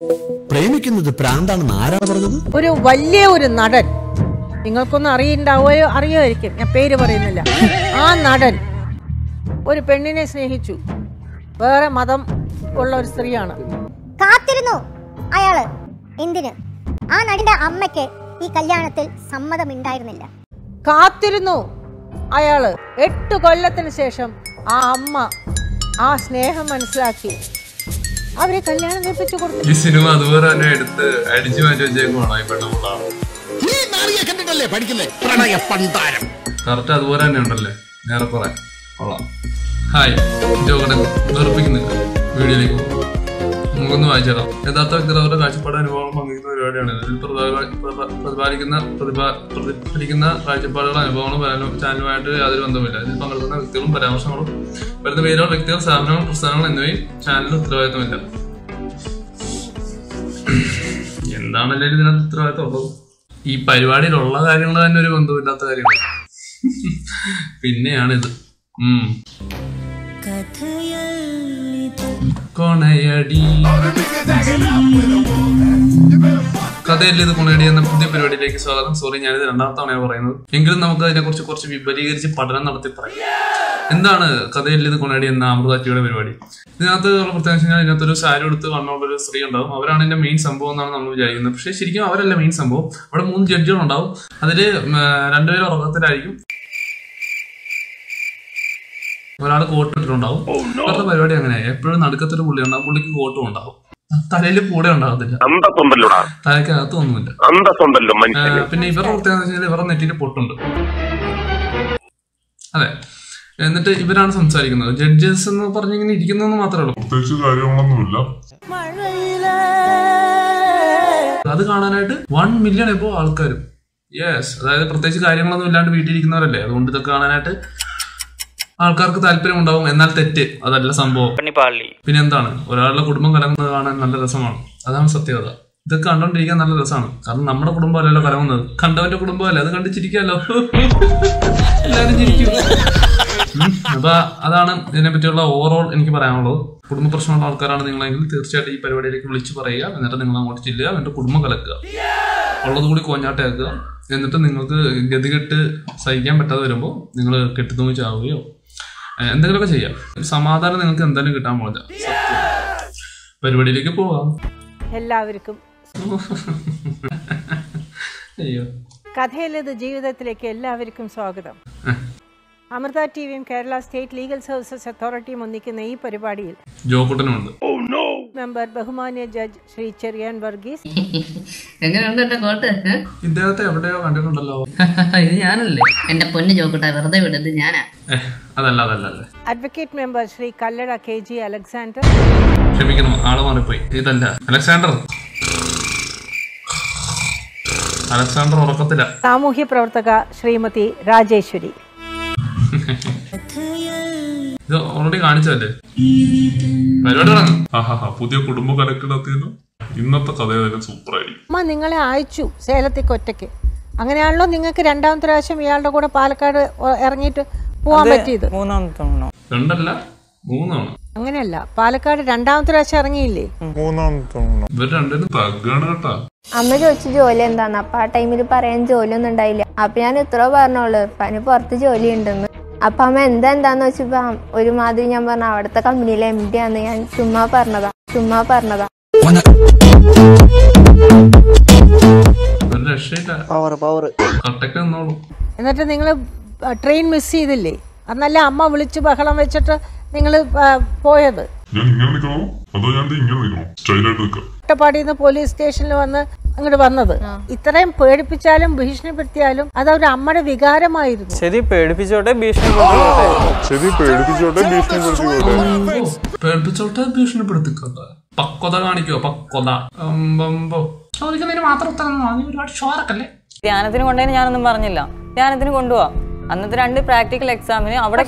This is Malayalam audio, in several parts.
പ്രേമിക്കുന്നത് പ്രാന്താണെന്ന് ആരാണ് പറഞ്ഞത്? ഒരു വലിയ ഒരു നടൻ. നിങ്ങൾക്കൊന്നും അറിയണ്ടാവോ? അറിയുമായിരിക്കും. ഞാൻ പേര് പറയുന്നില്ല. ആ നടൻ ഒരു പെണ്ണിനെ സ്നേഹിച്ചു. വേറെ മതം ഉള്ള ഒരു സ്ത്രീയാണ്. കാത്തിരുന്നു അയാൾ. എന്തിന്? ആ നടന്റെ അമ്മയ്ക്ക് ഈ കല്യാണത്തിൽ സമ്മതമുണ്ടായിരുന്നില്ല. കാത്തിരുന്നു അയാൾ. എട്ട് കൊല്ലത്തിന് ശേഷം ആ അമ്മ ആ സ്നേഹം മനസ്സിലാക്കി. അവരെ കല്യാണം കഴിപ്പിച്ചു കൊടുത്തു ഈ സിനിമ അതുപോലെ തന്നെ എടുത്ത് അടിച്ചു മാറ്റി വെച്ചേക്കുവാണോ ഈ പെണ്ണുപിള്ളാണ് നീ നാറിയെ കണ്ടിട്ടല്ലേ പഠിക്കുന്നേ? പ്രണയ പണ്ടാരം. കറക്റ്റ് അതുപോലെ തന്നെ ഉണ്ടല്ലേ? നേരെ കുറെ കൊള്ളാം. ഹായ് ജോകടൻ വെറുപ്പിക്കുന്നില്ല. വീഡിയോയിലേക്ക് പോകും നമുക്കൊന്ന് വായിച്ചേക്കാം യഥാർത്ഥ വ്യക്തികൾ അവരുടെ കാഴ്ചപ്പാട് അനുഭവങ്ങൾ പങ്കിടുന്ന പരിപാടിയാണ്. ഇതിൽ പ്രതിപാ- പ്രതി- പ്രതിപാദിക്കുന്ന പ്രതിപാ- പ്രതിഫലിക്കുന്ന കാഴ്ചപ്പാടുകളും അനുഭവങ്ങളും ചാനലുമായിട്ട് യാതൊരു ബന്ധമില്ല ഇതിൽ പങ്കെടുക്കുന്ന വ്യക്തികളും പരാമർശങ്ങളും വരുന്ന പേരോ വ്യക്തികൾ സ്ഥാപനങ്ങൾ പ്രസ്ഥാനങ്ങൾ എന്നിവയും ചാനലിന് ഉത്തരവാദിത്തമില്ല എന്താണല്ലേ ഇതിനകത്ത് ഉത്തരവാദിത്തം ഉള്ളത്? ഈ പരിപാടിയിലുള്ള കാര്യങ്ങൾ തന്നെ ഒരു ബന്ധമില്ലാത്ത കാര്യമാണ് പിന്നെയാണിത് ഉം. കൊണയടി. ഇത് കൊണയടി എന്ന പുതിയ പരിപാടിയിലേക്ക് സ്വാഗതം. സോറി ഞാനിത് രണ്ടാമത്തെ തവണയാണ് പറയുന്നത്. എങ്കിലും നമുക്ക് അതിനെക്കുറിച്ച് കുറച്ച് വിപുലീകരിച്ച് പഠനം നടത്തി പറയാം. എന്താണ് കഥയല്ല ഇത് കൊണയടി എന്ന അമൃതാറ്റിയുടെ പരിപാടി? ഇതിനകത്ത് ഉള്ള പ്രത്യേകം ഇതിനകത്ത് ഒരു സാരി എടുത്ത് വണ്ണമുള്ള ഒരു സ്ത്രീ ഉണ്ടാവും. അവരാണ് എന്റെ മെയിൻ സംഭവം എന്നാണ് നമ്മൾ വിചാരിക്കുന്നത്. പക്ഷേ ശരിക്കും അവരല്ല മെയിൻ സംഭവം. അവിടെ മൂന്ന് ജഡ്ജുകൾ ഉണ്ടാവും. അതിൽ ഉം, രണ്ടുപേരും ഉറക്കത്തിലായിരിക്കും. ഒരാൾ കോട്ട് ഇട്ടിട്ടുണ്ടാവും. അവരുടെ പരിപാടി അങ്ങനെ എപ്പോഴും നടുക്കത്തൊരു പുള്ളി ഉണ്ടാവും. പുള്ളിക്ക് കോട്ടും ഉണ്ടാവും. തലയിൽ കൂടെ ഉണ്ടാകത്തില്ല. തലക്കകത്ത് ഒന്നുമില്ല. പിന്നെ ഇവരുടെ പ്രത്യേകത ഇവരുടെ നെറ്റിയിൽ പൊട്ടുണ്ട്. അതെ. എന്നിട്ട് ഇവരാണ് സംസാരിക്കുന്നത്. ജഡ്ജസ് എന്ന് പറഞ്ഞിങ്ങനെ ഇരിക്കുന്നതെന്ന് മാത്രമേ ഉള്ളൂ. പ്രത്യേകിച്ച് കാര്യങ്ങളൊന്നുമില്ല. അത് കാണാനായിട്ട് വൺ മില്യൺ എബോ ആൾക്കാരും. യെസ് അതായത് പ്രത്യേകിച്ച് കാര്യങ്ങളൊന്നും ഇല്ലാണ്ട് വീട്ടിലിരിക്കുന്നവരല്ലേ അതുകൊണ്ട് ഇതൊക്കെ കാണാനായിട്ട് ആൾക്കാർക്ക് താല്പര്യം ഉണ്ടാവും. എന്നാൽ തെറ്റ്. അതല്ല സംഭവം. പിന്നെ എന്താണ് ഒരാളുടെ കുടുംബം കലങ്ങുന്നത് കാണാൻ നല്ല രസമാണ്. അതാണ് സത്യത ഇതൊക്കെ കണ്ടോണ്ടിരിക്കാൻ നല്ല രസമാണ്. കാരണം നമ്മുടെ കുടുംബം അല്ലല്ലോ കലങ്ങുന്നത്. കണ്ടവന്റെ കുടുംബമല്ലേ? അത് കണ്ടിച്ചിരിക്കാമല്ലോ എല്ലാവരും ചിരിക്കും. അപ്പൊ അതാണ് ഇതിനെ പറ്റിയുള്ള ഓവറോൾ എനിക്ക് പറയാനുള്ളത്. കുടുംബ പ്രശ്നമുള്ള ആൾക്കാരാണ് നിങ്ങളെങ്കിൽ തീർച്ചയായിട്ടും ഈ പരിപാടിയിലേക്ക് വിളിച്ചു പറയുക. എന്നിട്ട് നിങ്ങൾ അങ്ങോട്ട് ചെല്ലുക. എന്നിട്ട് കുടുംബം കലക്കുക. ഉള്ളത് കൂടി കോഞ്ഞാട്ടയാക്കുക എന്നിട്ട് നിങ്ങൾക്ക് ഗതികെട്ട് സഹിക്കാൻ പറ്റാതെ വരുമ്പോൾ നിങ്ങൾ കെട്ടിത്തൂങ്ങി ചാവുകയോ എന്തെങ്കിലുമൊക്കെ ചെയ്യാം. സമാധാനം നിങ്ങൾക്ക് എന്തായാലും കിട്ടാൻ പോകില്ല പരിപാടിയിലേക്ക് പോവാം. എല്ലാവർക്കും അയ്യോ. കഥയിലത് ജീവിതത്തിലേക്ക് എല്ലാവർക്കും സ്വാഗതം. അമൃത ടിവിയും കേരള സ്റ്റേറ്റ് ലീഗൽ സർവീസസ് അതോറിറ്റിയും ഒന്നിക്കുന്ന ഈ പരിപാടിയിൽ ജോക്കുട്ടനുണ്ട് മെമ്പർ ബഹുമാന്യ ജഡ്ജ് ശ്രീ ചെറിയാൻ വർഗീസ്? ഇദ്ദേഹത്തെ എവിടെയോ കണ്ടിട്ടുണ്ടല്ലോ. ഇത് ഞാനല്ലേ? എന്റെ പൊന്ന് ചോക്കട്ടെ വെറുതെ വിടത് ഞാനാ. അതല്ല advocate member Shri Kallada K G Alexander. ക്ഷമിക്കണം ആൾ മാറിപ്പോയി. ഇതല്ല അലക്സാണ്ടർ. അലക്സാണ്ടർ ഉറക്കത്തില്ല സാമൂഹ്യ പ്രവർത്തക ശ്രീമതി രാജേശ്വരി. ഇത് ഓൾറെഡി കാണിച്ചല്ലേ പരിപാടി തുടങ്ങും. ആഹാ പുതിയ കുടുംബ കലക്കിടത്തിനു ഇന്നത്തെ കഥ സൂപ്പർ ആയിരിക്കും അമ്മ നിങ്ങളെ അയച്ചു സേലത്തേക്ക് ഒറ്റയ്ക്ക്. അങ്ങനെയാണല്ലോ നിങ്ങൾക്ക് രണ്ടാമത്തെ പ്രാവശ്യം ഇയാളുടെ കൂടെ പാലക്കാട് ഇറങ്ങിയിട്ട് പോവാൻ പറ്റിയത്. രണ്ടല്ല മൂന്നാണ്. അങ്ങനെയല്ല പാലക്കാട് രണ്ടാമത്തെ പ്രാവശ്യം ഇറങ്ങിയില്ലേ? അമ്മ ചോദിച്ചു ജോലി എന്താന്ന്? അപ്പൊ ആ ടൈമിൽ പറയാൻ ജോലിയൊന്നും ഉണ്ടായില്ല. അപ്പൊ ഞാൻ ഇത്ര പറഞ്ഞോളൂ പനി പുറത്ത് ജോലി ഉണ്ടെന്ന്. അപ്പൊ അമ്മ എന്താ എന്താന്ന് വെച്ചപ്പോ ഒരുമാതിരി ഞാൻ പറഞ്ഞ അവിടുത്തെ കമ്പനിയിലെ എം ഡി ആന്ന് ഞാൻ ചുമ്മാ പറഞ്ഞതാ ചുമ്മാ പറഞ്ഞതാ. എന്നിട്ട് നിങ്ങൾ ട്രെയിൻ മിസ് ചെയ്തില്ലേ? അന്നല്ല അമ്മ വിളിച്ച് ബഹളം വെച്ചിട്ട് നിങ്ങൾ പോയത്? ഞാൻ ഇങ്ങനെ നിൽക്കണോ അതോ ഞാൻ ഇങ്ങനെ നിൽക്കണോ സ്റ്റൈലായിട്ട് നിൽക്കാം പോലീസ് സ്റ്റേഷനിൽ വന്ന് അങ്ങോട്ട് വന്നത്. ഇത്രയും പേടിപ്പിച്ചാലും ഭീഷണിപ്പെടുത്തിയാലും അത് ഒരു അമ്മയുടെ വികാരമായിരുന്നു. ശരി പേടിപ്പിച്ചോട്ടെ പേടിപ്പിച്ചോട്ടെ ഭീഷണിപ്പെടുത്തിക്കോട്ടെ. പക്വത കാണിക്കോ പക്വത. അമ്പമ്പോ ചോദിക്കുന്നതിന് മാത്രം ഉത്തരം ഒരുപാട് ഷോറക്കല്ലേ ധ്യാനത്തിന് കൊണ്ടുപോയി ഞാനൊന്നും പറഞ്ഞില്ല. ധ്യാനത്തിന് കൊണ്ടുപോവാം അന്നത്തെ രണ്ട് പ്രാക്ടിക്കൽ എക്സാമിന് അവിടെ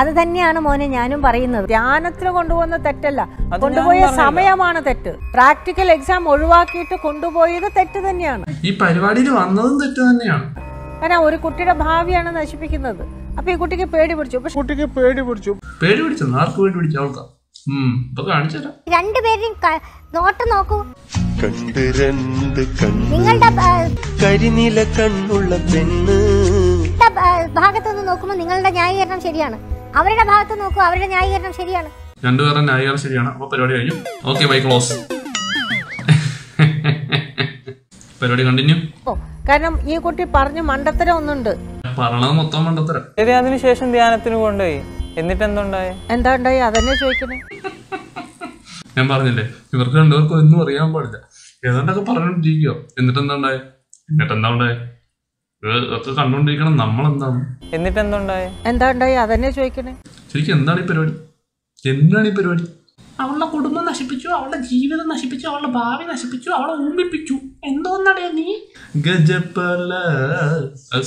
അത് തന്നെയാണ് മോനെ ഞാനും പറയുന്നത്. ധ്യാനത്തിന് കൊണ്ടുപോകുന്ന തെറ്റല്ല. കൊണ്ടുപോയ സമയമാണ് തെറ്റ്. പ്രാക്ടിക്കൽ എക്സാം ഒഴിവാക്കിയിട്ട് കൊണ്ടുപോയത് തെറ്റ് തന്നെയാണ്. ഈ പരിപാടിയിൽ വന്നതും തെറ്റ് തന്നെയാണ്. കാരണം ഒരു കുട്ടിയുടെ ഭാവിയാണ് നശിപ്പിക്കുന്നത്. അപ്പൊ ഈ കുട്ടിക്ക് പേടി പിടിച്ചു. കുട്ടിക്ക് പേടി പിടിച്ചു. പേടി പിടിച്ചു. ആർക്ക് പേടി പിടിച്ചു? അവൾക്കാ? രണ്ടുപേരും നോട്ടം നോക്കൂ. കണ്ട് രണ്ട് കണ്ണ്. നിങ്ങളുടെ കരിനില കണ്ണുള്ള പെണ്ണ്. നിങ്ങളുടെ, ഭാഗത്ത് നിന്ന് നോക്കുമ്പോൾ നിങ്ങളുടെ ന്യായീകരണം ശരിയാണ്. അവരുടെ ഭാഗത്ത് നോക്കുമ്പോൾ അവരുടെ ന്യായീകരണം ശരിയാണ്. രണ്ടുപേരുടെ ന്യായീകരണം ശരിയാണ്. അപ്പൊ പരിപാടി കഴിഞ്ഞു. ഓക്കെ ബൈ ക്ലോസ് പരിപാടി കണ്ടിന്യൂ ഓ കാരണം ഈ കുട്ടി പറഞ്ഞു മണ്ടത്തരം ഒന്നുണ്ട്. പറഞ്ഞത് മൊത്തം മണ്ടത്തരം. ശരി അതിനുശേഷം ധ്യാനത്തിന് കൊണ്ടുപോയി. എന്നിട്ട് എന്തുണ്ടായി എന്താ ഉണ്ടായി? അതന്നെ ചോദിക്കണേ ഞാൻ പറഞ്ഞില്ലേ ഇവർക്ക് രണ്ടുപേർക്കും ഒന്നും അറിയാൻ പാടില്ല. ഏതാണ്ടൊക്കെ പറഞ്ഞോണ്ടിരിക്കോ എന്നിട്ട് എന്താ ഉണ്ടായി? എന്നിട്ട് എന്താ ഉണ്ടായേ? ഇതൊക്കെ കണ്ടോണ്ടിരിക്കണം. നമ്മളെന്താണ്? എന്നിട്ട് എന്തുണ്ടായി? എന്താ ഉണ്ടായി അതന്നെ ചോദിക്കണേ. ശരിക്കും എന്താണ് ഈ പരിപാടി? എന്താണ് ഈ പരിപാടി? അവളുടെ കുടുംബം നശിപ്പിച്ചു അവളുടെ ജീവിതം നശിപ്പിച്ചു അവളുടെ ഭാവി നശിപ്പിച്ചു അവളെ ഊമ്പിപ്പിച്ചു. എന്തോന്നടയാ നീ? ഗജപ്പല.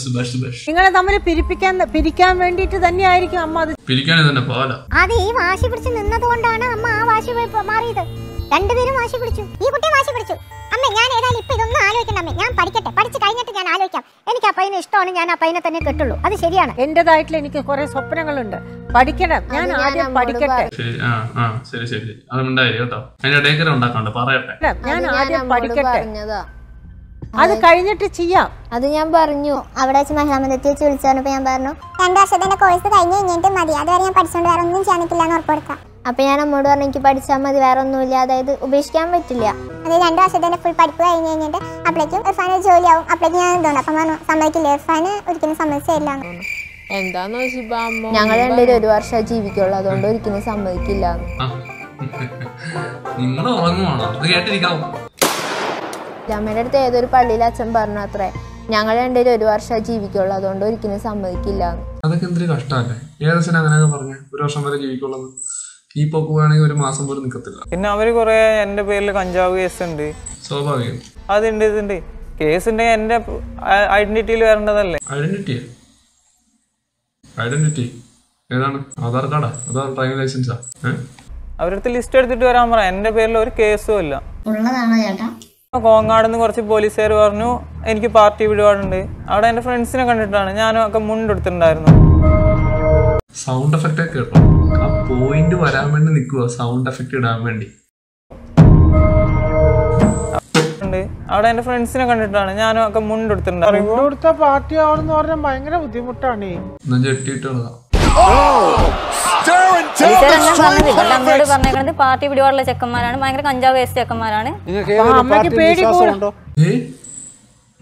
സുഭാഷ് സുഭാഷ്. നിങ്ങളെ തമ്മിൽ പിരിപ്പിക്കാൻ പിരിക്കാൻ വേണ്ടിയിട്ട് തന്നെയായിരിക്കും അമ്മ അത് പിരിക്കാൻ തന്നെ പാല. അത് ഈ വാശി പിടിച്ച് നിന്നതുകൊണ്ടാണ് അമ്മ ആ വാശി മാറിയത്. രണ്ടുപേരും വാശി പിടിച്ചു. ഈ കുട്ടി വാശി പിടിച്ചു. അമ്മ ഞാൻ ഏതായാലും ഇപ്പൊ ഇതൊന്നും ആലോചിക്കണ്ട അമ്മ. ഞാൻ പയ്യനെ ഇഷ്ടമാണ് ഞാൻ അപ്പൈനെ പയ്യനെ തന്നെ കെട്ടുള്ളൂ. അത് ശരിയാണ്. എന്റേതായിട്ടുള്ള എനിക്ക് കുറെ സ്വപ്നങ്ങളുണ്ട്. പഠിക്കണം. ഞാൻ അത് ആദ്യം പഠിക്കട്ടെ. ശരി ആ ആ ശരി ശരി. അത് കേട്ടോ? അതിന്റെ ഇടയ്ക്കര ഉണ്ടാക്കാണ്ട് പറയട്ടെ. ഞാൻ ആദ്യം പഠിക്കട്ടെ. അത് കഴിഞ്ഞിട്ട് ചെയ്യാം. അത് ഞാൻ പറഞ്ഞു. അവിടെ വെച്ച് മഹിളാ മന്ദിരത്തിൽ വെച്ച് വിളിച്ചു പറഞ്ഞപ്പോ ഞാൻ പറഞ്ഞു രണ്ട് വർഷത്തിന്റെ കോഴ്സ് കഴിഞ്ഞ് കഴിഞ്ഞിട്ട് മതി. അതുവരെ ഞാൻ പഠിച്ചോണ്ട് വേറെ ഒന്നും ചെയ്യാൻ നിൽക്കില്ല എന്ന് ഉറപ്പെടുക്കാം അപ്പൊ ഞാൻ അമ്മോട് പറഞ്ഞു എനിക്ക് പഠിച്ചാൽ മതി വേറെ ഒന്നുമില്ല അതായത് ഉപേക്ഷിക്കാൻ പറ്റില്ല. അത് രണ്ട് വർഷത്തെ ഫുൾ പഠിപ്പ് കഴിഞ്ഞ് കഴിഞ്ഞിട്ട് അപ്പോഴേക്കും ഇർഫാൻ ഒരു ജോലിയാവും. അപ്പോഴേക്കും ഞാൻ എന്തുകൊണ്ട് അപ്പം പറഞ്ഞു സമ്മതിക്കില്ല? ഇർഫാൻ ഒരിക്കലും സമ്മതിച്ചില്ല എന്താന്ന് ഞങ്ങൾ രണ്ടുപേരും ഒരു വർഷം ജീവിക്കുള്ളൂ. അതുകൊണ്ട് ഒരിക്കലും സമ്മതിക്കില്ല. ആ നിങ്ങൾ ഉറങ്ങുവാണോ? അത് അമ്മയുടെ അടുത്ത് ഏതൊരു പള്ളിയിൽ അച്ഛൻ പറഞ്ഞു അത്രേ. ഞങ്ങൾ രണ്ടുപേരും ഒരു വർഷം ജീവിക്കുള്ളൂ. അതുകൊണ്ട് ഒരിക്കലും സമ്മതിക്കില്ല. അതൊക്കെ എന്തൊരു കഷ്ടമല്ലേ ഏകദേശം അങ്ങനെയൊക്കെ പറഞ്ഞു ഒരു വർഷം വരെ ജീവിക്കുള്ളത്? ഈ പോക്കുവാണെങ്കിൽ ഒരു മാസം പോലും നിൽക്കത്തില്ല പിന്നെ അവർ കുറെ എന്റെ പേരിൽ കഞ്ചാവ് കേസ് ഉണ്ട് സ്വാഭാവികം. അതുണ്ട് ഇതുണ്ട്. കേസ് ഉണ്ടെങ്കിൽ എന്റെ ഐഡന്റിറ്റിയിൽ വരേണ്ടതല്ലേ? ഐഡന്റിറ്റി ഐഡന്റിറ്റി ഏതാണ്? ആധാർ കാർഡാ? അതോ ഡ്രൈവിംഗ് ലൈസൻസാ? അവരടുത്ത് അവരുടെ ലിസ്റ്റ് എടുത്തിട്ട് വരാൻ പറ. എന്റെ പേരിൽ ഒരു കേസും ഇല്ല. ഉള്ളതാണോ ചേട്ടാ? കോങ്ങാട് നിന്ന് കുറച്ച് പോലീസുകാർ പറഞ്ഞു എനിക്ക് പാർട്ടി വിടുവാടുണ്ട് അവിടെ എന്റെ ഫ്രണ്ട്സിനെ കണ്ടിട്ടാണ്. ഞാനും ഒക്കെ മുണ്ടെടുത്തിട്ടുണ്ടായിരുന്നു സൗണ്ട് എഫക്റ്റ് ഒക്കെ കേട്ടോ. ആ പോയിന്റ് വരാൻ വേണ്ടി നിൽക്കുക സൗണ്ട് എഫക്റ്റ് ഇടാൻ വേണ്ടി. അവിടെ എന്റെ ഫ്രണ്ട്സിനെ കണ്ടിട്ടാണ്. ഞാനും ഒക്കെ മുണ്ടെടുത്തിട്ടുണ്ട് പാർട്ടി ആവണെന്ന് പറഞ്ഞാൽ ഭയങ്കര ബുദ്ധിമുട്ടാണ്. അമ്മയോട് പറഞ്ഞേക്കുന്നത് പാർട്ടി പിടിപാടുള്ള ചെക്കന്മാരാണ്. ഭയങ്കര കഞ്ചാവ് വേസ്റ്റ് ചെക്കന്മാരാണ്. അമ്മയ്ക്ക് പേടി കൂടും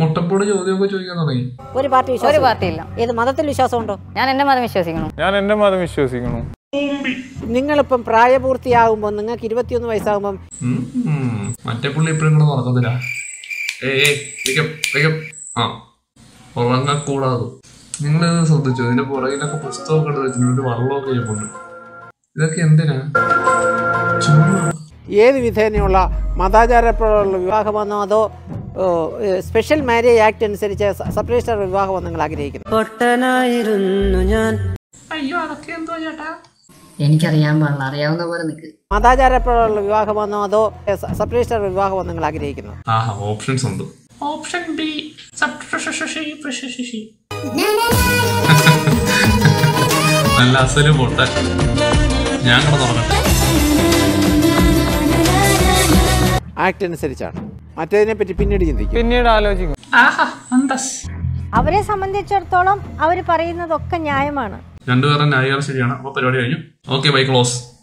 മുട്ടപ്പോട് ചോദ്യമൊക്കെ ചോദിക്കാൻ തുടങ്ങി. ഒരു പാർട്ടി ഒരു പാർട്ടിയില്ല. ഏത് മതത്തിൽ വിശ്വാസമുണ്ടോ? ഞാൻ എന്റെ മതം വിശ്വസിക്കണം ഞാൻ എന്റെ മതം വിശ്വസിക്കുന്നു. നിങ്ങളിപ്പം പ്രായപൂർത്തിയാകുമ്പോ നിങ്ങൾക്ക് ഇരുപത്തിയൊന്ന് വയസ്സാകുമ്പോ. മറ്റേ പുള്ളി ഇപ്പഴും കൂടെ നിക്കം ആ ഉറങ്ങക്കൂടാതെ. നിങ്ങൾ ശ്രദ്ധിച്ചു? ഇതിന്റെ പുറകിലൊക്കെ പുസ്തകമൊക്കെ എടുത്ത് വെച്ചിട്ടുണ്ട്. വള്ളമൊക്കെ ചെയ്യുന്നുണ്ട് ഇതൊക്കെ എന്തിനാ? ചുമ്മാ ഏത് വിധേനയുള്ള മതാചാരപ്രകാരമുള്ള വിവാഹമെന്നോ അതോ സ്പെഷ്യൽ മാരേജ് ആക്ട് അനുസരിച്ച് സ- സെപ്പറേഷൻ വിവാഹമോ നിങ്ങൾ ആഗ്രഹിക്കുന്നു? അയ്യോ അതൊക്കെ എന്തോ ചേട്ടാ? എനിക്കറിയാൻ പാടില്ല. അറിയാവുന്ന പോലെ നിൽക്ക് മതാചാരപ്രകാരമുള്ള വിവാഹമെന്നോ അതോ ഏ, സ- സെപ്പറേഷൻ വിവാഹമോ നിങ്ങൾ ആഗ്രഹിക്കുന്നു? ആ ഓപ്ഷൻസ് ഉണ്ട്. ഓപ്ഷൻ ബി നല്ല അസൽ പൊട്ട ഞാൻ കൂടെ തുടങ്ങട്ടെ ആക്ട് അനുസരിച്ചാണ് മറ്റേതിനെ പറ്റി പിന്നീട് ചിന്തിക്കും പിന്നീട് ആലോചിക്കും ആഹാ അന്തസ് അവരെ സംബന്ധിച്ചിടത്തോളം അവർ പറയുന്നതൊക്കെ ന്യായമാണ് രണ്ടുപേരുടെ ന്യായീകരണം ശരിയാണ് അപ്പൊ പരിപാടി കഴിഞ്ഞു ഓക്കെ ബൈ ക്ലോസ്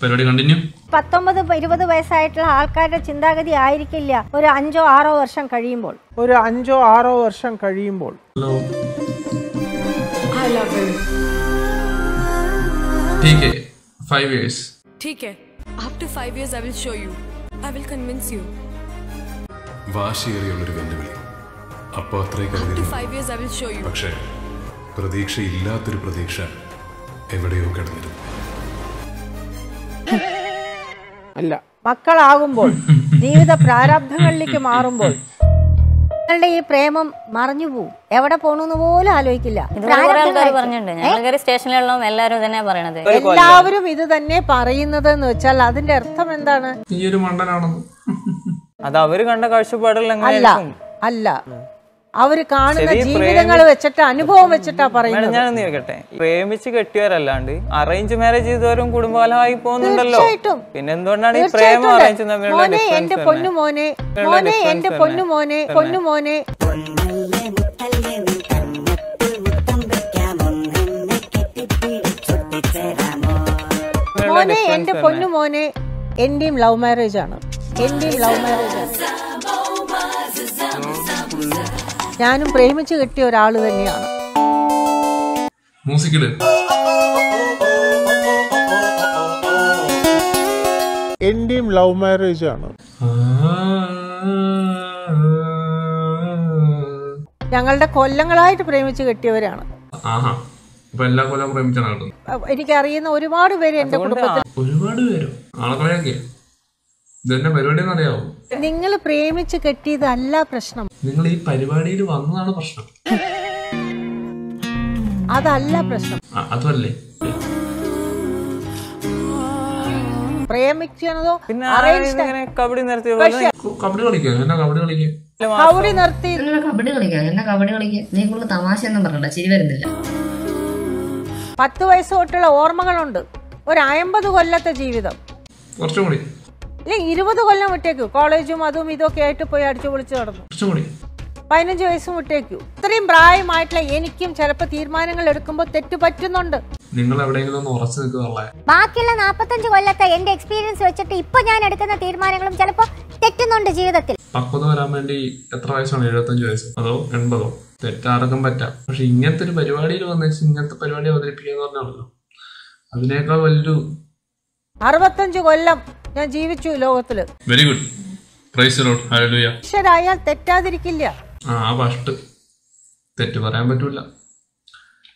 പരിപാടി കണ്ടിന്യൂ പത്തൊമ്പത് ഇരുപത് വയസ്സായിട്ടുള്ള ആൾക്കാരുടെ ചിന്താഗതി ആയിരിക്കില്ല ഒരു അഞ്ചോ ആറോ വർഷം കഴിയുമ്പോൾ ഒരു അഞ്ചോ ആറോ വർഷം കഴിയുമ്പോൾ ഹലോ ठीक है फाइव इयर्स ठीक है after five years I will show you I will convince you വാശിയേറിയുള്ളൊരു വെല്ലുവിളി. അപ്പോൾ അത്രേ കരുതി പക്ഷേ പ്രതീക്ഷയില്ലാത്തൊരു പ്രതീക്ഷ എവിടെയോ കിടന്നിരുന്നു. അല്ല. മക്കളാകുമ്പോൾ ജീവിത പ്രാരാബ്ധങ്ങളിലേക്ക് മാറുമ്പോൾ നിങ്ങളുടെ ഈ പ്രേമം മറഞ്ഞു പോവും. എവിടെ പോണെന്ന് പോലും ആലോചിക്കില്ല. ഞങ്ങൾ എല്ലാവരും തന്നെ പറയണത്. എല്ലാവരും ഇത് തന്നെ പറയുന്നത് എന്ന് വെച്ചാൽ അതിന്റെ അർത്ഥം എന്താണ്? ഈ ഒരു മണ്ടനാണെന്ന്. അത് അവർ കണ്ട കാഴ്ചപ്പാടുകൾ അല്ല. അല്ല. അവർ കാണുന്ന ജീവിതങ്ങൾ വെച്ചിട്ട് അനുഭവം വെച്ചിട്ടാ പറയുന്നത്. ഞാൻ ചോദിക്കട്ടെ. പ്രേമിച്ച് കെട്ടിയവരല്ലാണ്ട് അറേഞ്ച് മാരേജ് ചെയ്തവരും കുടുംബകലമായി പോകുന്നുണ്ടല്ലോ. പിന്നെ എന്തുകൊണ്ടാണ് ഈ പ്രേമം. അറേഞ്ച് തമ്മിലുള്ള എന്റെ പൊന്നു മോനെ മോനെ എന്റെ പൊന്നു മോനെ പൊന്നു മോനെ. മോനെ എന്റെ പൊന്നു മോനെ എന്റെയും ലവ് മാരേജ് ആണ്. എന്റെയും ലവ് മാരേജ് ആണ്. ഞാനും പ്രേമിച്ച് കിട്ടിയ ഒരാൾ തന്നെയാണ്. എന്റെയും ലവ് മാരേജ് ആണ്. ഞങ്ങളുടെ കൊല്ലങ്ങളായിട്ട് പ്രേമിച്ച് കെട്ടിയവരാണ്. എല്ലാ കൊല്ലം പ്രേമിച്ചാണ് എനിക്കറിയുന്ന ഒരുപാട് പേര് എന്റെ കുടുംബത്തിൽ ഒരുപാട് പേര്. ഇതെന്നെ പരിപാടി എന്നറിയാവോ നിങ്ങൾ പ്രേമിച്ച് കെട്ടിയതല്ല പ്രശ്നം. നിങ്ങൾ ഈ പരിപാടിയിൽ വന്നതാണ് പ്രശ്നം. അതല്ല പ്രശ്നം. അതല്ലേ അതുമല്ലേ പ്രേമിക്കുന്നതോ പിന്നെ arranged ഇങ്ങനെ കബഡി നിർത്തിയ പക്ഷേ കബഡി കളിക്കാം? എന്നാ കബഡി കളിക്കാം? കബഡി നിർത്തി. നിങ്ങൾ കബഡി കളിക്കാം? എന്നാ കബഡി കളിക്കാം? നീ കൂടുതൽ തമാശ ഒന്നും പറഞ്ഞില്ല ചിരി വരുന്നില്ല. പത്ത് വയസ്സ് തൊട്ടുള്ള ഓർമ്മകളുണ്ട്. ഒരു അമ്പത് കൊല്ലത്തെ ജീവിതം. കുറച്ചും കൂടി. ഇല്ല ഇരുപത് കൊല്ലം വിട്ടേക്കു. കോളേജും അതും ഇതൊക്കെ ആയിട്ട് പോയി അടിച്ചു പൊളിച്ച് നടന്നു. പതിനഞ്ച് വയസ്സും വിട്ടേക്കു. ഇത്രയും പ്രായമായിട്ടുള്ള എനിക്കും ചിലപ്പോൾ തീരുമാനങ്ങൾ എടുക്കുമ്പോൾ തെറ്റ് പറ്റുന്നുണ്ട്. നിങ്ങൾ എവിടെയെങ്കിലും ഉറച്ചു നിൽക്കുന്നുള്ളേ ബാക്കിയുള്ള നാപ്പത്തഞ്ച് കൊല്ലത്തെ എന്റെ എക്സ്പീരിയൻസ് വെച്ചിട്ട് ഇപ്പൊ ഞാൻ എടുക്കുന്ന തീരുമാനങ്ങളും ചിലപ്പോ തെറ്റുന്നുണ്ട് ജീവിതത്തിൽ. പക്വത വരാൻ വേണ്ടി എത്ര വയസ്സാണ്? എഴുപത്തഞ്ച് വയസ്സ്. അതോ എൺപതോ? തെറ്റാർക്കും പറ്റാം. പക്ഷെ ഇങ്ങനത്തെ ഒരു പരിപാടിയിൽ വന്നേച്ച് ഇങ്ങനത്തെ പരിപാടി അവതരിപ്പിക്കുക എന്ന് പറഞ്ഞാണല്ലോ അതിനേക്കാൾ വലിയൊരു അറുപത്തഞ്ച് കൊല്ലം ഞാൻ ജീവിച്ചു ഈ ലോകത്തിൽ. Very good praise Lord hallelujah മനുഷ്യരായാൽ തെറ്റാതിരിക്കില്ല. ആ തെറ്റ് പറയാൻ പറ്റൂല.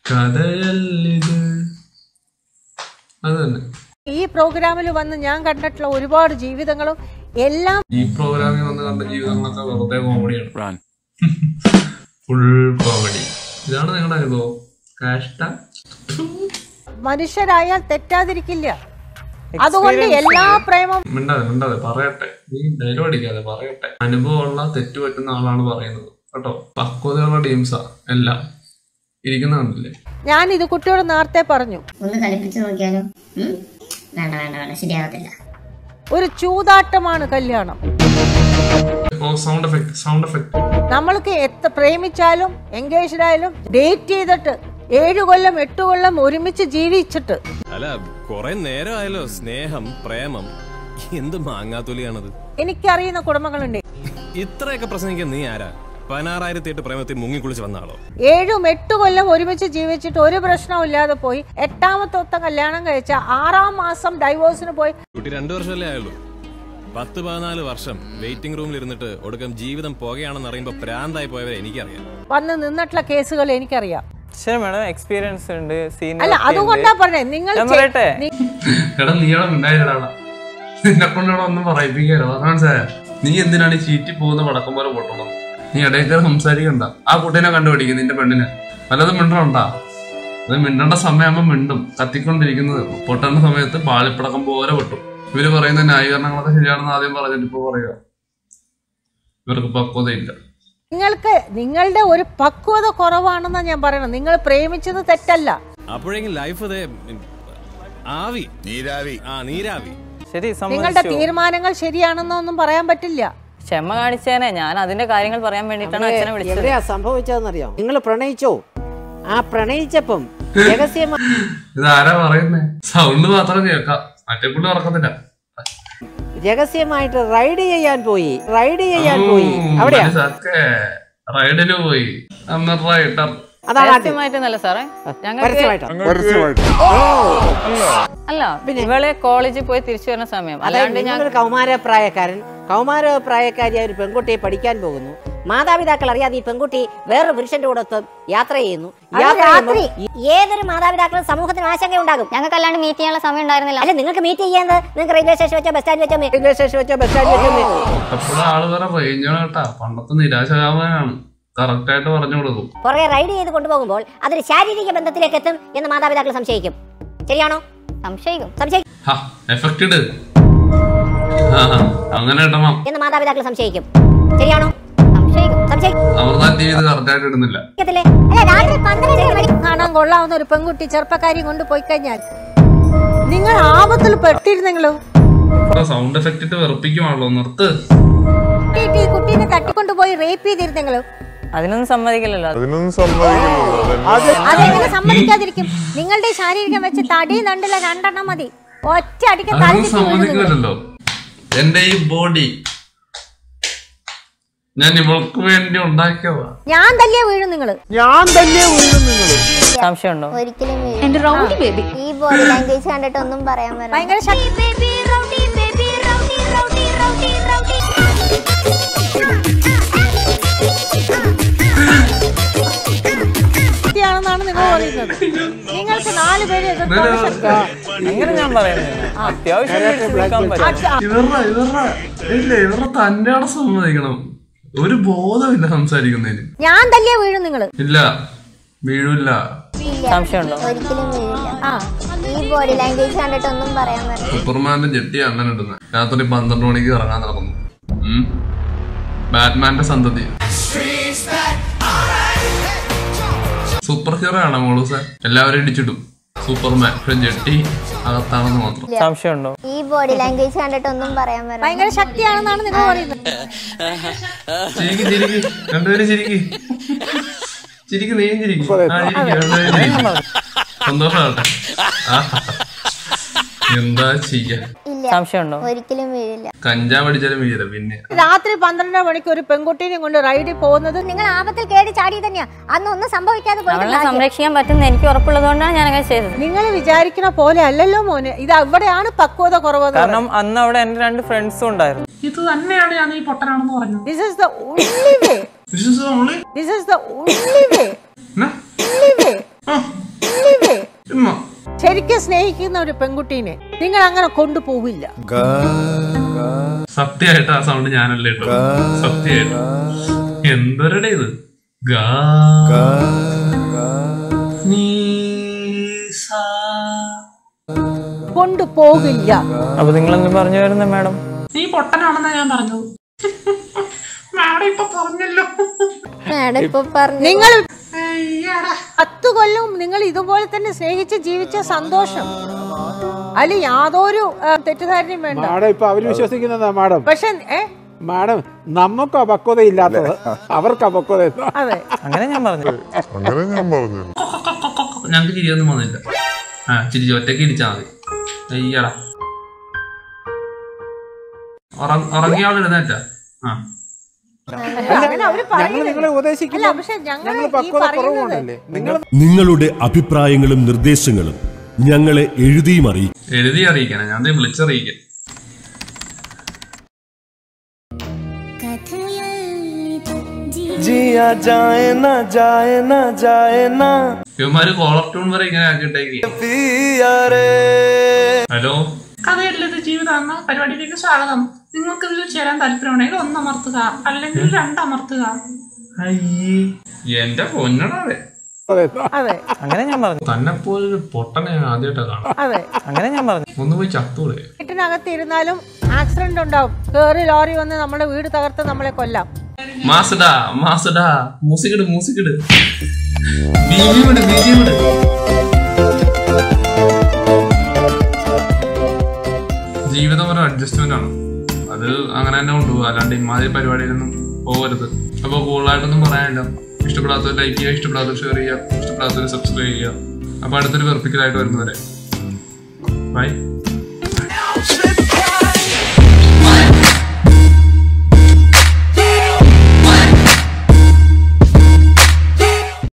കഥയല്ലിത്. അത് തന്നെ. ഈ പ്രോഗ്രാമിൽ വന്ന് ഞാൻ കണ്ടിട്ടുള്ള ഒരുപാട് ജീവിതങ്ങളും എല്ലാം ഈ പ്രോഗ്രാമിൽ വന്ന് കണ്ട ജീവിതങ്ങളൊക്കെ വെറുതെ കോമഡിയാണ്. ഫുൾ കോമഡി ഇതാണ് നിങ്ങളുടെ അനുഭവം. മനുഷ്യരായാൽ തെറ്റാതിരിക്കില്ല. അതുകൊണ്ട് എല്ലാ പ്രേമം മിണ്ടാതെ മിണ്ടാതെ പറയട്ടെ. നീ ഡയലോഗ് അടിക്കാതെ പറയട്ടെ. അനുഭവമുള്ള തെറ്റു പറ്റുന്ന ആളാണ് പറയുന്നത്. കേട്ടോ? പക്വതയുള്ള ടീംസാ എല്ലാം. ഇരിക്കുന്ന കണ്ടില്ലേ ഞാൻ ഇത് കുട്ടിയോട് നേരത്തെ പറഞ്ഞു. ഒന്ന് കളിപ്പിച്ചു നോക്കിയാലോ? വേണ്ട വേണ്ട വേണ്ട. ശരിയാകത്തില്ല ഒരു ചൂതാട്ടമാണ് കല്യാണം. ഓ സൗണ്ട് എഫക്ട് സൗണ്ട് എഫക്ട് നമ്മൾക്ക് എത്ര പ്രേമിച്ചാലും എൻഗേജ്ഡ് ആയാലും ഡേറ്റ് ചെയ്തിട്ട് ഏഴു കൊല്ലം എട്ടു കൊല്ലം ഒരുമിച്ച് ജീവിച്ചിട്ട്. അല്ല കൊറേ നേരമായല്ലോ. സ്നേഹം പ്രേമം. എന്ത് മാങ്ങാത്തൊലിയാണത്? എനിക്കറിയുന്ന കുടുംബങ്ങളുണ്ട്. ഇത്രയൊക്കെ പ്രസംഗിക്കാൻ നീ ആരാ? പതിനാറായിരത്തി എട്ട് പ്രേമത്തിൽ മുങ്ങിക്കുളിച്ച് വന്ന ആളോ? ഏഴും എട്ട് കൊല്ലം ഒരുമിച്ച് ജീവിച്ചിട്ട് ഒരു പ്രശ്നവും ഇല്ലാതെ പോയി. എട്ടാമത്തെ ഒത്ത കല്യാണം കഴിച്ച ആറാം മാസം ഡൈവോഴ്സിന് പോയി. കുട്ടി രണ്ടു വർഷമല്ലേ ആയുള്ളൂ? പത്ത് പതിനാല് വർഷം വെയിറ്റിംഗ് റൂമിൽ ഇരുന്നിട്ട് ഒടുക്കം ജീവിതം പോകയാണെന്ന് അറിയുമ്പോൾ പ്രാന്തായി പോയവരെ എനിക്കറിയാം. വന്ന് നിന്നിട്ടുള്ള കേസുകൾ എനിക്കറിയാം. ശരി മാഡം എക്സ്പീരിയൻസ് ഉണ്ട് അല്ല സീനിയർ അതുകൊണ്ടാ പറഞ്ഞേ നിങ്ങൾ പറയട്ടെ? നി- എടാ നീ അവിടെ ഉണ്ടായിരടാ നിന്നെ കൊണ്ട് ഇവിടെ ഒന്നും പറയിപ്പിക്കാലോ അത് മനസ്സിലായ? നീ എന്തിനാണ് ഈ ചീറ്റി പോകുന്ന പടക്കം പോലെ പൊട്ടണം നീ ഇടയിൽ കയറി സംസാരിക്കണ്ട. ആ കുട്ടീനെ കണ്ടുപിടിക്കും നിന്റെ പെണ്ണിനെ. വല്ലതും മിണ്ടണണ്ടാ? അത് മിണ്ടേണ്ട സമയമാകുമ്പോ മിണ്ടും. കത്തിക്കൊണ്ടിരിക്കുന്നത്. പൊട്ടേണ്ട സമയത്ത് പാളിപ്പടക്കം പോലെ പൊട്ടും. ഇവർ പറയുന്ന ന്യായീകരണങ്ങളൊക്കെ ശരിയാണെന്ന് ആദ്യം പറഞ്ഞിട്ട് ഇപ്പൊ പറയുക ഇവർക്ക് പക്വതയില്ല. നിങ്ങൾക്ക് നിങ്ങളുടെ ഒരു പക്വത കുറവാണെന്നാ ഞാൻ പറയണം നിങ്ങൾ പ്രേമിച്ചത് തെറ്റല്ല. അപ്പോഴേക്കും ലൈഫ് ആവി. നീരാവി. ആ നീരാവി. ശരി നിങ്ങളുടെ തീരുമാനങ്ങൾ ശരിയാണെന്നൊന്നും പറയാൻ പറ്റില്ല. ക്ഷമ കാണിച്ചേനെ. ഞാൻ അതിന്റെ കാര്യങ്ങൾ പറയാൻ വേണ്ടിട്ടാണ് അച്ഛനെ വിളിച്ചത്. എവിടെയാ സംഭവിച്ചതെന്നറിയോ? നിങ്ങൾ പ്രണയിച്ചോ? ആ പ്രണയിച്ചപ്പം രഹസ്യമായി ഇതാരാ പറയുന്നേ? സൗണ്ട് മാത്രം കേൾക്കാം. മറ്റേ കൂടെ ഉറക്കത്തില്ല. രഹസ്യമായിട്ട് റൈഡ് ചെയ്യാൻ പോയി. റൈഡ് ചെയ്യാൻ പോയി. അവിടെയാ? റൈഡിൽ പോയി. അന്ന് റൈഡർ. അതാണ് സാറേ? അല്ല ഇവളെ കോളേജിൽ പോയി തിരിച്ചു വരുന്ന സമയം. അതായത് അല്ലാണ്ട് ഞാൻ നിങ്ങളൊരു കൗമാരപ്രായക്കാരൻ കൗമാരപ്രായക്കാരിയായ ഒരു പെൺകുട്ടിയെ പഠിക്കാൻ പോകുന്നു. മാതാപിതാക്കൾ അറിയാതെ ഈ പെൺകുട്ടി വേറൊരു പുരുഷന്റെ കൂടെ ഒത്ത് യാത്ര ചെയ്യുന്നു. ഏതൊരു മാതാപിതാക്കളും സമൂഹത്തിന് ആശങ്ക ഉണ്ടാകും. ഞങ്ങൾക്ക് അല്ലാണ്ട് മീറ്റ് ചെയ്യാനുള്ള സമയം ഉണ്ടായിരുന്നില്ല. അല്ല നിങ്ങൾക്ക് മീറ്റ് ചെയ്യാൻ നിങ്ങൾക്ക് റെയിൽവേ സ്റ്റേഷൻ വെച്ചോ ബസ് സ്റ്റാൻഡ് വെച്ചോ റെയിൽവേ സ്റ്റേഷൻ വെച്ചോ ബസ് സ്റ്റാൻഡ് വെച്ചോ അപ്പോഴും ആൾ വേറെ പയ്യഞ്ഞോളാ കേട്ടാ. പണ്ടത്തെ നിരാശരാമനാണ് കറക്റ്റ് ആയിട്ട് പറഞ്ഞു കൊടുക്കും. പുറകെ റൈഡ് ചെയ്ത് കൊണ്ടുപോകുമ്പോൾ അതൊരു ശാരീരിക ബന്ധത്തിലേക്ക് എത്തും എന്ന് മാതാപിതാക്കൾ സംശയിക്കും. ശരിയാണോ? സംശയിക്കും. സംശയിക്കും ഹാ എഫക്റ്റ് ആ, ആ, അങ്ങനെ ഇടണം. എന്ന് മാതാപിതാക്കൾ സംശയിക്കും. ശരിയാണോ? കാണാൻ കൊള്ളാവുന്ന ഒരു പെൺകുട്ടി ചെറുപ്പക്കാരി കൊണ്ട് പോയി കഴിഞ്ഞാൽ നിങ്ങൾ ആപത്തിൽ പെട്ടിരുന്നെങ്കിലോ? സൗണ്ട് എഫക്റ്റ് ഇട്ട് വെറുപ്പിക്കുവാണല്ലോ നിർത്ത്. കുട്ടീനെ തട്ടിക്കൊണ്ടുപോയി റേപ്പ് ചെയ്തിരുന്നെങ്കിലോ? അതിനൊന്നും സമ്മതിക്കില്ലല്ലോ. അതിനൊന്നും സമ്മതിക്കില്ലല്ലോ. അതെങ്ങനെ സമ്മതിക്കാതിരിക്കും? നിങ്ങളുടെ ശാരീരികം വെച്ച് തടി നണ്ടില്ല രണ്ടെണ്ണം മതി. ഒറ്റ അടിക്ക് നിങ്ങൾ. സമ്മതിക്കില്ലല്ലോ. എന്റെ ഈ ബോഡി ഞാൻ ഇവൾക്ക് വേണ്ടി ഉണ്ടാക്കിയതാ. ഞാൻ തല്ലിയ വീഴും നിങ്ങൾ. ഞാൻ തന്നെ വീഴും നിങ്ങൾ സംശയമുണ്ടോ? ഒരിക്കലും എന്റെ റൗഡി ബേബി ഈ ബോഡി ലാംഗ്വേജ് കണ്ടിട്ട് ഒന്നും പറയാൻ പറ്റില്ല. ഭയങ്കര ശക്തിയാണെന്നാണ് നിങ്ങൾ പറയുന്നത്. നിങ്ങൾക്ക് നാല് പേര് എങ്ങനെ ഞാൻ പറയുന്നത് അത്യാവശ്യം ഇവരുടെ ഇവരുടെ ഇല്ല ഇവരുടെ തന്റെ സമ്മതിക്കണം. ഒരു ബോധമില്ല സംസാരിക്കുന്നതിന്. ഞാൻ തല്ലിയ വീഴും നിങ്ങൾ. ഇല്ല വീഴില്ല. സംശയമുണ്ടോ? ഒരിക്കലും വീഴില്ല. ആ ഈ ബോഡി ലാംഗ്വേജ് കണ്ടിട്ട് ഒന്നും പറയാൻ പറ്റില്ല. സൂപ്പർമാന്റെ ജെട്ടി അങ്ങനെ രാത്രി പന്ത്രണ്ട് മണിക്ക് ഇറങ്ങാൻ നടക്കുന്നു. ബാറ്റ്മാന്റെ സന്തതി. സൂപ്പർ ഹീറോ ആണ് മോളൂസ് എല്ലാവരും ഇടിച്ചിടും. സൂപ്പർമാൻ ജെട്ടി അകത്താണെന്ന് മാത്രം. സംശയമുണ്ടോ? ഈ ബോഡി ലാംഗ്വേജ് കണ്ടിട്ട് ഒന്നും പറയാൻ ഭയങ്കര ശക്തിയാണെന്നാണ് നിങ്ങൾ പറയുന്നത്. ചിരിക്ക് ചിരിക്ക്. രണ്ടുപേരും ചിരിക്ക്. ചിരിക്ക് നീയും ചിരിക്ക്. ആ. എന്താ ചെയ്യാ? സംശയമുണ്ടോ? ഒരിക്കലും വീഴില്ല. കഞ്ചാവ് അടിച്ചാലും വീഴല പിന്നെ. രാത്രി പന്ത്രണ്ടര മണിക്ക് ഒരു പെൺകുട്ടീനെ കൊണ്ട് റൈഡിൽ പോകുന്നത് നിങ്ങൾ ആപത്തിൽ കേടി ചാടി തന്നെയാ. അന്ന് ഒന്നും സംഭവിക്കാതെ അവളെ സംരക്ഷിക്കാൻ പറ്റുന്ന എനിക്ക് ഉറപ്പുള്ളതുകൊണ്ടാണ് ഞാൻ അങ്ങനെ ചെയ്തത്. നിങ്ങൾ വിചാരിക്കുന്ന പോലെ അല്ലല്ലോ മോനെ. ഇത് അവിടെയാണ് പക്വത കുറവ് കാരണം അന്ന് അവിടെ എന്റെ രണ്ട് ഫ്രണ്ട്സും ഉണ്ടായിരുന്നു. ഇത് തന്നെയാണ് ഞാൻ ഈ പൊട്ടനാണെന്ന് പറഞ്ഞു this is the only way This the only this is the only way? Only way ആ, ഓൺലി വേ ഉമ്മ. ശരിക്കും സ്നേഹിക്കുന്ന ഒരു പെൺകുട്ടീനെ നിങ്ങൾ അങ്ങനെ കൊണ്ടുപോവില്ല. സത്യമായിട്ട് ആ സൗണ്ട് ഞാനല്ലേ കേട്ടോ സത്യമായിട്ട്. എന്തൊരുടെ ഇത്. കൊണ്ടുപോകില്ല അപ്പൊ നിങ്ങൾ എന്ത് പറഞ്ഞു വരുന്ന മാഡം? നീ പൊട്ടനാണെന്നാ ഞാൻ പറഞ്ഞു മാഡം ഇപ്പൊ പറഞ്ഞല്ലോ. മാഡം ഇപ്പൊ പറഞ്ഞു. നിങ്ങൾ പത്തു കൊല്ലം നിങ്ങൾ ഇതുപോലെ തന്നെ സ്നേഹിച്ച് ജീവിച്ച സന്തോഷം. അതിൽ യാതൊരു തെറ്റിദ്ധാരണയും വേണ്ട. മാഡം ഇപ്പൊ അവർ വിശ്വസിക്കുന്നതാ മാഡം? പക്ഷെ മാഡം നമുക്ക് പക്വത ഇല്ലാത്തത് അവർക്കാ പക്വത അതെ. അങ്ങനെ ഞാൻ പറഞ്ഞു അങ്ങനെ ഞാൻ പറഞ്ഞു ഞങ്ങൾക്ക് ചിരിയൊന്നും വന്നില്ല. ആ ചിരി ഒറ്റയ്ക്ക് ഇടിച്ചാ മതി. അയ്യടാ. ഉറ- ഉറങ്ങിയ ആ. നിങ്ങളുടെ അഭിപ്രായങ്ങളും നിർദ്ദേശങ്ങളും ഞങ്ങളെ എഴുതിയും അറിയിക്കും എഴുതി അറിയിക്കാനാ ഞാൻ ദേ വിളിച്ചറിയിക്കാം जिया जाए ना जाए ना जाए ना ഇവന്മാര് കോളർ ട്യൂൺ വരെ ഇങ്ങനെ ആക്കിയിട്ടേക്ക് पिया रे ഹലോ കഥയില്ലത് ജീവിതം എന്ന പരിപാടിയിലേക്ക് സ്വാഗതം. നിങ്ങൾക്ക് ഇതിൽ ചേരാൻ താല്പര്യമുണ്ടെങ്കിൽ ഒന്ന് അമർത്തുക അല്ലെങ്കിൽ രണ്ട് അമർത്തുക അയ്യേ. എന്റെ പൊന്നടാവേ അതെ. അങ്ങനെ ഞാൻ പറഞ്ഞു. തന്നെ പോലൊരു പൊട്ടനെ ആദ്യമായിട്ടാ കാണാം അതെ. അങ്ങനെ ഞാൻ പറഞ്ഞു. ഒന്ന് പോയി ചത്തൂടെ വീട്ടിനകത്ത് ഇരുന്നാലും ആക്സിഡന്റ് ഉണ്ടാവും. കേറി ലോറി വന്ന് നമ്മുടെ വീട് തകർത്ത് നമ്മളെ കൊല്ലാം. മാസടാ മാസടാ. മൂസിക്കിട് മൂസിക്കിട്. ബീജി വിട് ജീവിതം ഒരു അഡ്ജസ്റ്റ്മെന്റ് ആണ്. അത് അങ്ങനെ തന്നെ കൊണ്ടുപോകുക അല്ലാണ്ട് ഇമാതിരി പരിപാടിയിലൊന്നും പോകരുത്. അപ്പോൾ കൂടുതലായിട്ടൊന്നും പറയാനില്ല. ഇഷ്ടപ്പെടാത്തവർ ലൈക്ക് ചെയ്യുക ഇഷ്ടപ്പെടാത്തവർ ഷെയർ ചെയ്യുക ഇഷ്ടപ്പെടാത്തവർ സബ്സ്ക്രൈബ് ചെയ്യുക. അപ്പോൾ അടുത്തൊരു വെർപ്പിക്കലായിട്ട് വരുന്നവരെ. ബൈ